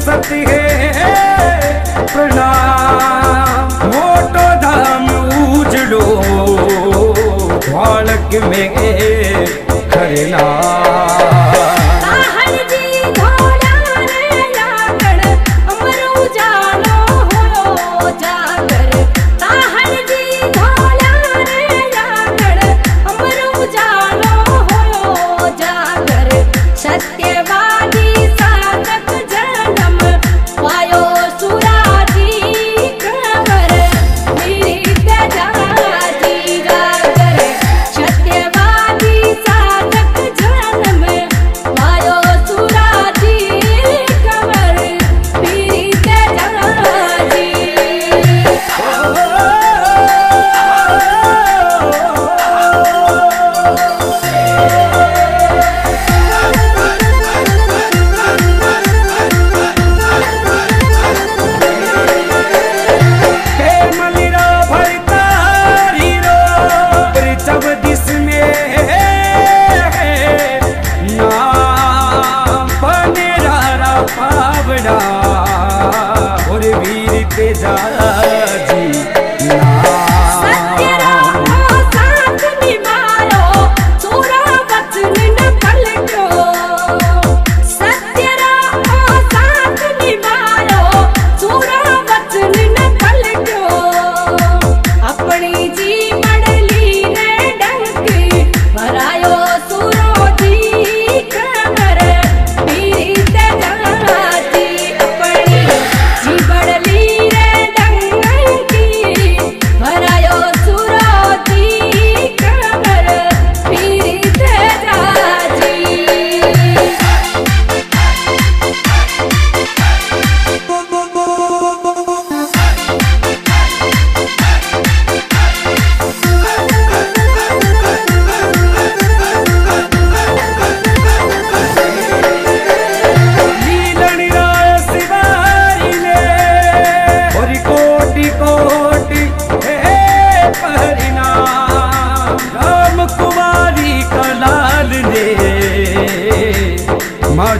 सती है प्रणाम। मोटो धाम उजड़ो बालक में खरना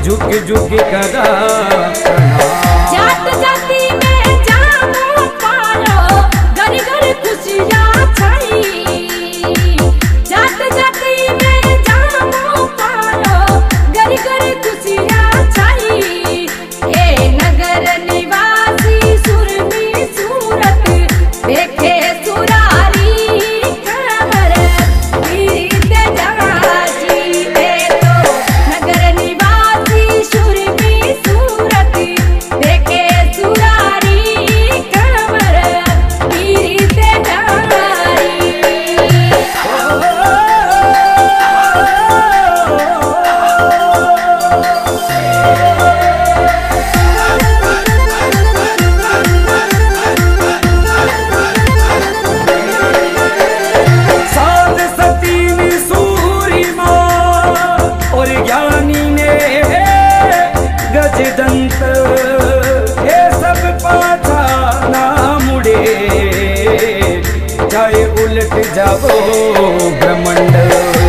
झुक झुक करा ये सब पाछा ना मुड़े। चाहे उलट जाओ ब्रह्मंड।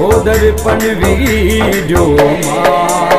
ओ दर्पण वीडियो मां।